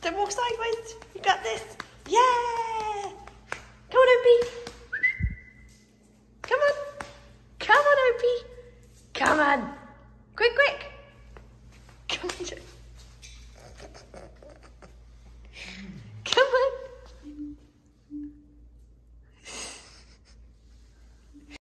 Don't walk sideways. You got this. Yeah. Come on, Opie. Come on. Come on, Opie. Come on. Quick, quick. Come on, Joe.